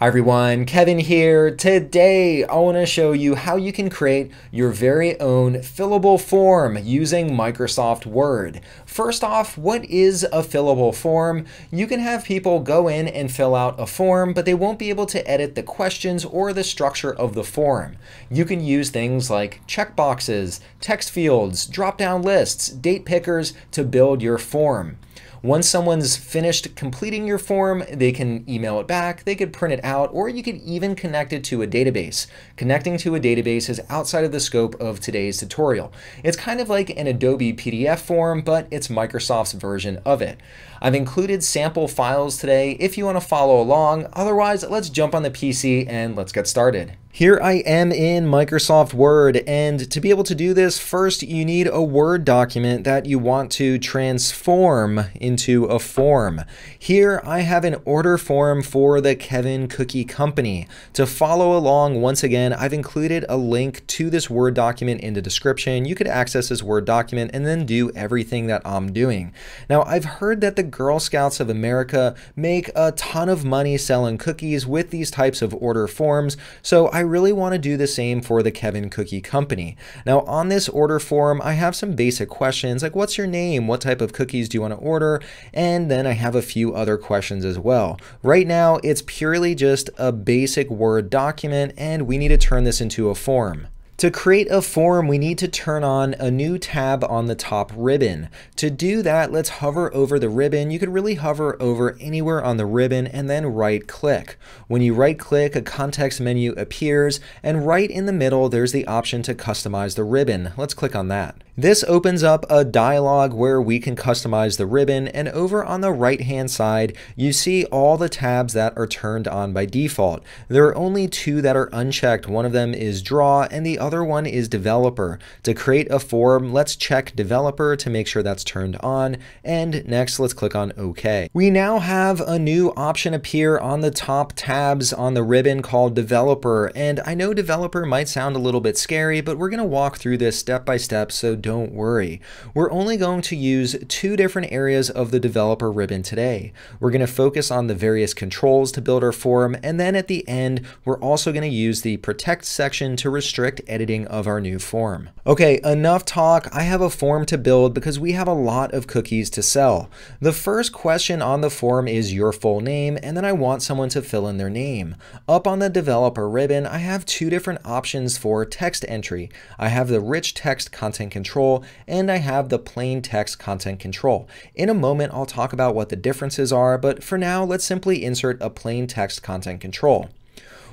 Hi everyone, Kevin here. Today I want to show you how you can create your very own fillable form using Microsoft Word. First off, what is a fillable form? You can have people go in and fill out a form, but they won't be able to edit the questions or the structure of the form. You can use things like checkboxes, text fields, drop-down lists, date pickers to build your form. Once someone's finished completing your form, they can email it back, they could print it out, or you could even connect it to a database. Connecting to a database is outside of the scope of today's tutorial. It's kind of like an Adobe PDF form, but it's Microsoft's version of it. I've included sample files today if you want to follow along. Otherwise, let's jump on the PC and let's get started. Here I am in Microsoft Word, and to be able to do this, first you need a Word document that you want to transform into a form. Here I have an order form for the Kevin Cookie Company. To follow along, once again, I've included a link to this Word document in the description. You could access this Word document and then do everything that I'm doing. Now, I've heard that the Girl Scouts of America make a ton of money selling cookies with these types of order forms, so I really want to do the same for the Kevin Cookie Company. Now on this order form, I have some basic questions like what's your name, what type of cookies do you want to order, and then I have a few other questions as well. Right now, it's purely just a basic Word document and we need to turn this into a form. To create a form, we need to turn on a new tab on the top ribbon. To do that, let's hover over the ribbon. You could really hover over anywhere on the ribbon and then right click. When you right click, a context menu appears and right in the middle, there's the option to customize the ribbon. Let's click on that. This opens up a dialog where we can customize the ribbon and over on the right hand side you see all the tabs that are turned on by default. There are only two that are unchecked. One of them is draw and the other one is developer. To create a form let's check developer to make sure that's turned on and next let's click on OK. We now have a new option appear on the top tabs on the ribbon called developer and I know developer might sound a little bit scary but we're going to walk through this step by step so don't worry. We're only going to use two different areas of the developer ribbon today. We're going to focus on the various controls to build our form, and then at the end, we're also going to use the protect section to restrict editing of our new form. Okay, enough talk. I have a form to build because we have a lot of cookies to sell. The first question on the form is your full name, and then I want someone to fill in their name. Up on the developer ribbon, I have two different options for text entry. I have the rich text content control control, and I have the plain text content control. In a moment, I'll talk about what the differences are, but for now, let's simply insert a plain text content control.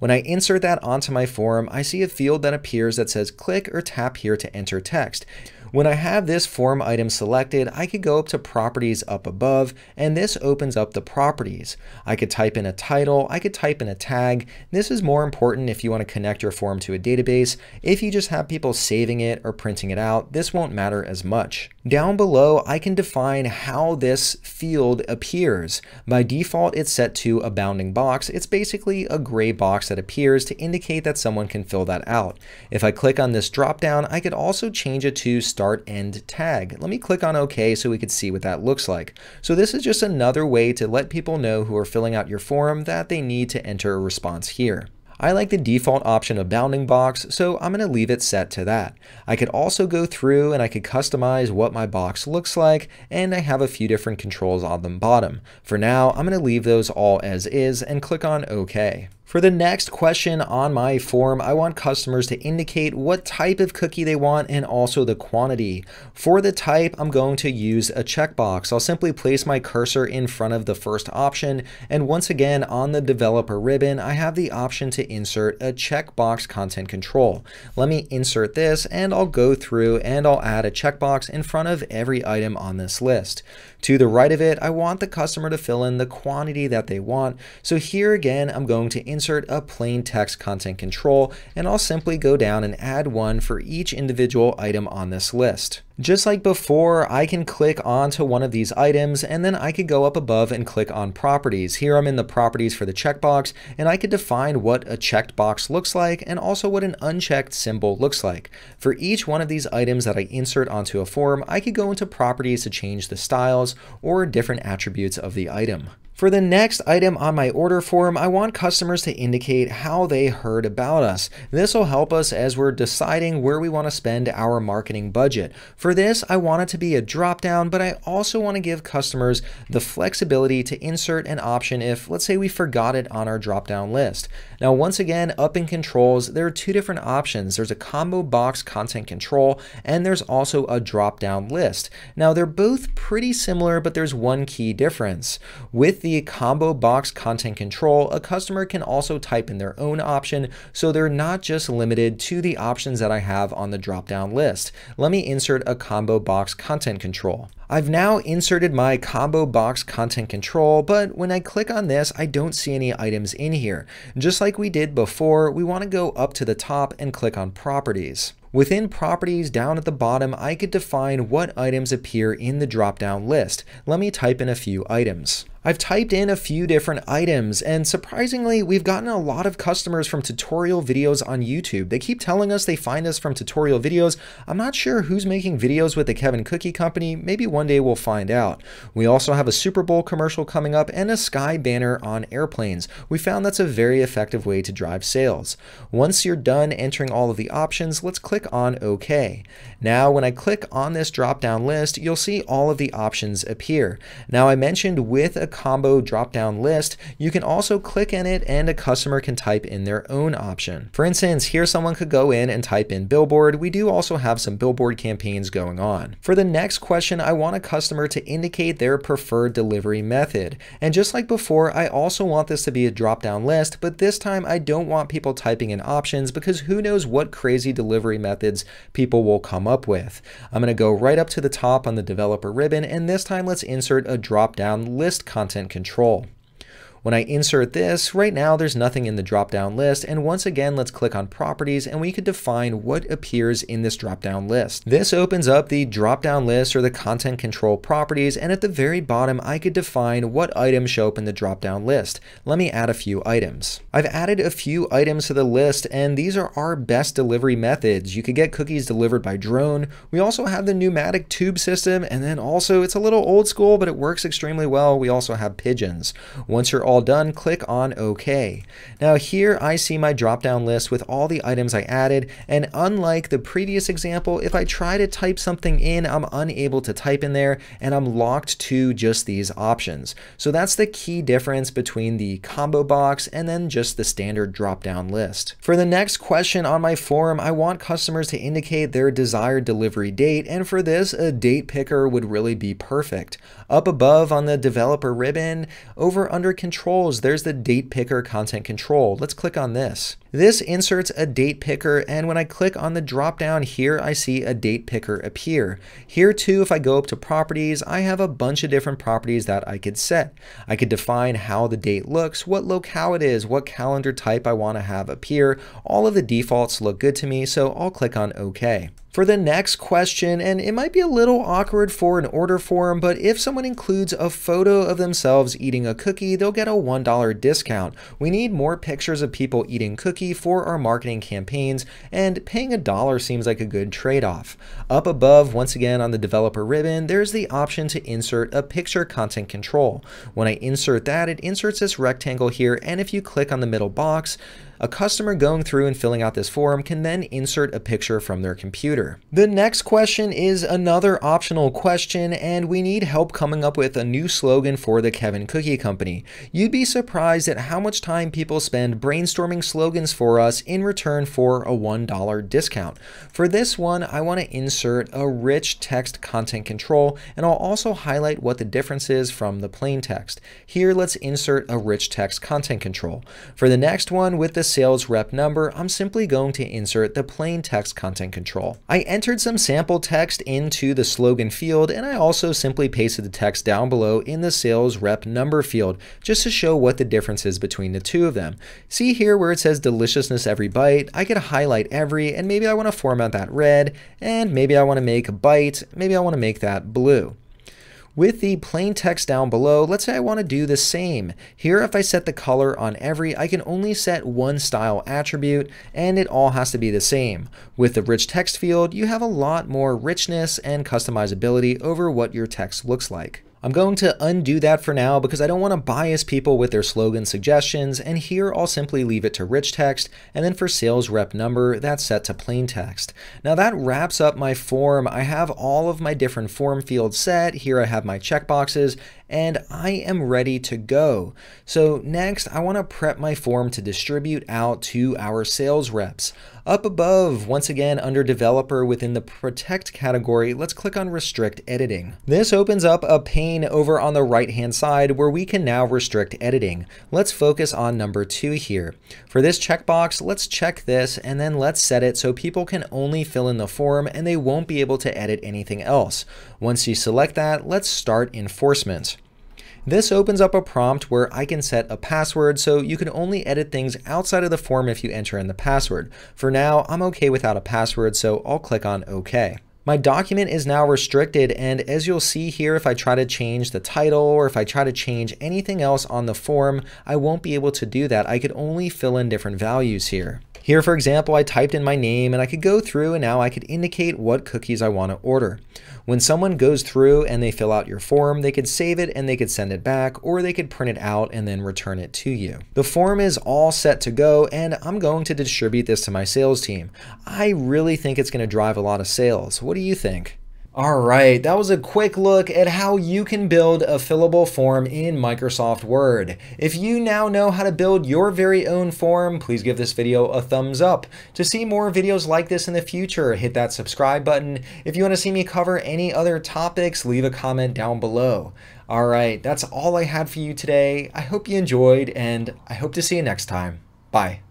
When I insert that onto my form, I see a field that appears that says click or tap here to enter text. When I have this form item selected, I could go up to properties up above, and this opens up the properties. I could type in a title, I could type in a tag. This is more important if you want to connect your form to a database. If you just have people saving it or printing it out, this won't matter as much. Down below, I can define how this field appears. By default, it's set to a bounding box. It's basically a gray box that appears to indicate that someone can fill that out. If I click on this dropdown, I could also change it to start end tag. Let me click on OK so we could see what that looks like. So this is just another way to let people know who are filling out your form that they need to enter a response here. I like the default option of bounding box, so I'm going to leave it set to that. I could also go through and I could customize what my box looks like, and I have a few different controls on the bottom. For now, I'm going to leave those all as is and click on OK. For the next question on my form, I want customers to indicate what type of cookie they want and also the quantity. For the type, I'm going to use a checkbox. I'll simply place my cursor in front of the first option, and once again on the developer ribbon, I have the option to insert a checkbox content control. Let me insert this and I'll go through and I'll add a checkbox in front of every item on this list. To the right of it, I want the customer to fill in the quantity that they want. So here again, I'm going to insert a plain text content control, and I'll simply go down and add one for each individual item on this list. Just like before, I can click onto one of these items and then I could go up above and click on properties. Here I'm in the properties for the checkbox and I could define what a checked box looks like and also what an unchecked symbol looks like. For each one of these items that I insert onto a form, I could go into properties to change the styles or different attributes of the item. For the next item on my order form, I want customers to indicate how they heard about us. This will help us as we're deciding where we want to spend our marketing budget. For this, I want it to be a drop down, but I also want to give customers the flexibility to insert an option if, let's say, we forgot it on our drop down list. Now, once again, up in controls, there are two different options. There's a combo box content control, and there's also a drop down list. Now, they're both pretty similar, but there's one key difference. With the combo box content control, a customer can also type in their own option, so they're not just limited to the options that I have on the drop-down list. Let me insert a combo box content control. I've now inserted my combo box content control, but when I click on this, I don't see any items in here. Just like we did before, we want to go up to the top and click on properties. Within properties down at the bottom, I could define what items appear in the drop-down list. Let me type in a few items. I've typed in a few different items, and surprisingly, we've gotten a lot of customers from tutorial videos on YouTube. They keep telling us they find us from tutorial videos. I'm not sure who's making videos with the Kevin Cookie Company. Maybe one day we'll find out. We also have a Super Bowl commercial coming up and a sky banner on airplanes. We found that's a very effective way to drive sales. Once you're done entering all of the options, let's click on OK. Now, when I click on this drop-down list, you'll see all of the options appear. Now, I mentioned with a combo drop-down list, you can also click in it and a customer can type in their own option. For instance, here someone could go in and type in billboard. We do also have some billboard campaigns going on. For the next question, I want a customer to indicate their preferred delivery method. And just like before, I also want this to be a drop-down list, but this time I don't want people typing in options because who knows what crazy delivery methods people will come up with. I'm going to go right up to the top on the developer ribbon, and this time let's insert a drop-down list content control. When I insert this, right now there's nothing in the drop-down list, and once again, let's click on properties and we could define what appears in this drop-down list. This opens up the drop-down list or the content control properties, and at the very bottom, I could define what items show up in the drop-down list. Let me add a few items. I've added a few items to the list, and these are our best delivery methods. You could get cookies delivered by drone. We also have the pneumatic tube system, and then also it's a little old school, but it works extremely well. We also have pigeons. Once you're all done, click on OK. Now here I see my drop down list with all the items I added and unlike the previous example, if I try to type something in, I'm unable to type in there and I'm locked to just these options. So that's the key difference between the combo box and then just the standard drop down list. For the next question on my forum, I want customers to indicate their desired delivery date and for this, a date picker would really be perfect. Up above on the developer ribbon, over under control controls, there's the date picker content control. Let's click on this. This inserts a date picker and when I click on the drop down here, I see a date picker appear. Here too, if I go up to properties, I have a bunch of different properties that I could set. I could define how the date looks, what locale it is, what calendar type I want to have appear. All of the defaults look good to me, so I'll click on OK for the next question, and it might be a little awkward for an order form, but if someone includes a photo of themselves eating a cookie, they'll get a $1 discount. We need more pictures of people eating cookie for our marketing campaigns, and paying a dollar seems like a good trade-off. Up above, once again on the developer ribbon, there's the option to insert a picture content control. When I insert that, it inserts this rectangle here, and if you click on the middle box, a customer going through and filling out this form can then insert a picture from their computer. The next question is another optional question, and we need help coming up with a new slogan for the Kevin Cookie Company. You'd be surprised at how much time people spend brainstorming slogans for us in return for a $1 discount. For this one, I want to insert a rich text content control, and I'll also highlight what the difference is from the plain text. Here, let's insert a rich text content control. For the next one, with the sales rep number, I'm simply going to insert the plain text content control. I entered some sample text into the slogan field and I also simply pasted the text down below in the sales rep number field just to show what the difference is between the two of them. See here where it says deliciousness every bite, I could highlight every, and maybe I want to format that red, and maybe I want to make a bite, maybe I want to make that blue. With the plain text down below, let's say I want to do the same. Here, if I set the color on every, I can only set one style attribute, and it all has to be the same. With the rich text field, you have a lot more richness and customizability over what your text looks like. I'm going to undo that for now because I don't want to bias people with their slogan suggestions, and here I'll simply leave it to rich text, and then for sales rep number, that's set to plain text. Now that wraps up my form. I have all of my different form fields set. Here I have my checkboxes, and I am ready to go. So next, I want to prep my form to distribute out to our sales reps. Up above, once again under developer within the protect category, let's click on restrict editing. This opens up a pane over on the right hand side where we can now restrict editing. Let's focus on number two here. For this checkbox, let's check this and then let's set it so people can only fill in the form and they won't be able to edit anything else. Once you select that, let's start enforcement. This opens up a prompt where I can set a password so you can only edit things outside of the form if you enter in the password. For now, I'm okay without a password, so I'll click on OK. My document is now restricted and as you'll see here, if I try to change the title or if I try to change anything else on the form, I won't be able to do that. I could only fill in different values here. Here, for example, I typed in my name and I could go through and now I could indicate what cookies I want to order. When someone goes through and they fill out your form, they could save it and they could send it back or they could print it out and then return it to you. The form is all set to go and I'm going to distribute this to my sales team. I really think it's going to drive a lot of sales. What do you think? All right, that was a quick look at how you can build a fillable form in Microsoft Word. If you now know how to build your very own form, please give this video a thumbs up. To see more videos like this in the future, hit that subscribe button. If you want to see me cover any other topics, leave a comment down below. All right, that's all I had for you today. I hope you enjoyed, and I hope to see you next time. Bye.